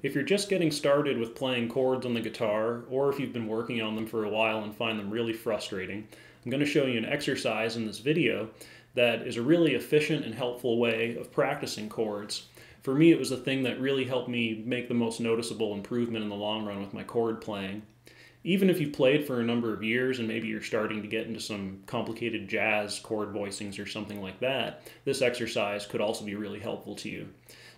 If you're just getting started with playing chords on the guitar, or if you've been working on them for a while and find them really frustrating, I'm going to show you an exercise in this video that is a really efficient and helpful way of practicing chords. For me, it was the thing that really helped me make the most noticeable improvement in the long run with my chord playing. Even if you've played for a number of years and maybe you're starting to get into some complicated jazz chord voicings or something like that, this exercise could also be really helpful to you.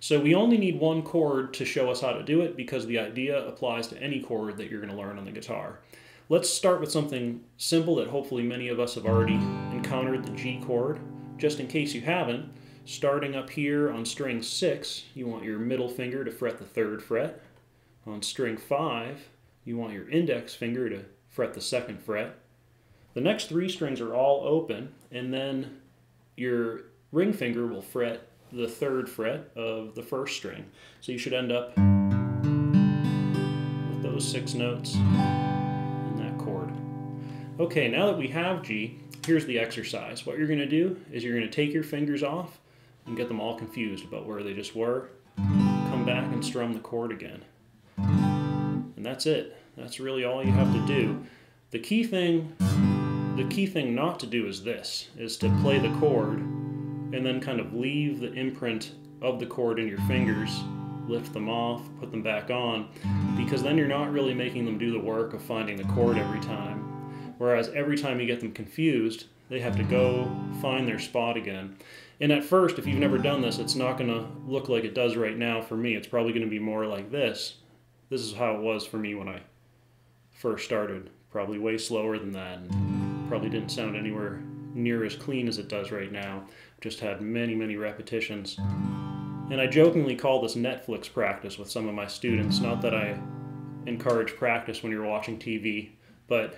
So we only need one chord to show us how to do it because the idea applies to any chord that you're going to learn on the guitar. Let's start with something simple that hopefully many of us have already encountered, the G chord. Just in case you haven't, starting up here on string 6, you want your middle finger to fret the 3rd fret. On string 5, you want your index finger to fret the 2nd fret. The next three strings are all open, and then your ring finger will fret the third fret of the first string. So you should end up with those six notes in that chord. Okay, now that we have G, here's the exercise. What you're going to do is you're going to take your fingers off and get them all confused about where they just were. Come back and strum the chord again. And that's it. That's really all you have to do. The key thing the key thing not to do is this, is to play the chord and then kind of leave the imprint of the chord in your fingers, lift them off, put them back on, because then you're not really making them do the work of finding the chord every time. Whereas every time you get them confused, they have to go find their spot again. And at first, if you've never done this, it's not going to look like it does right now for me. It's probably going to be more like this. This is how it was for me when I first started. Probably way slower than that, and probably didn't sound anywhere near as clean as it does right now. Just had many, many repetitions. And I jokingly call this Netflix practice with some of my students. Not that I encourage practice when you're watching TV, but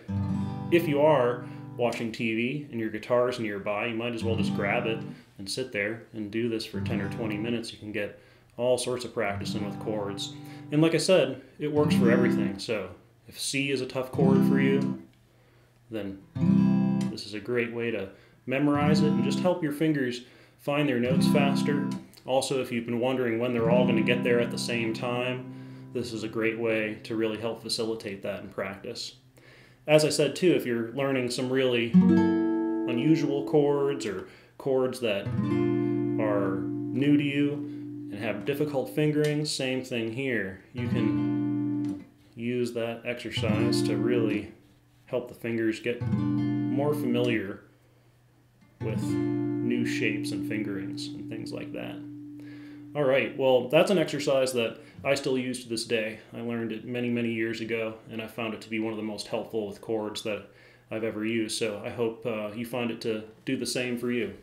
if you are watching TV and your guitar is nearby, you might as well just grab it and sit there and do this for 10 or 20 minutes. You can get all sorts of practice in with chords. And like I said, it works for everything. So if C is a tough chord for you, then this is a great way to memorize it and just help your fingers find their notes faster. Also, if you've been wondering when they're all going to get there at the same time, this is a great way to really help facilitate that in practice. As I said too, if you're learning some really unusual chords or chords that are new to you and have difficult fingering, same thing here. You can use that exercise to really help the fingers get more familiar with new shapes and fingerings and things like that. All right, well, that's an exercise that I still use to this day. I learned it many, many years ago, and I found it to be one of the most helpful with chords that I've ever used. So I hope uh, you find it to do the same for you.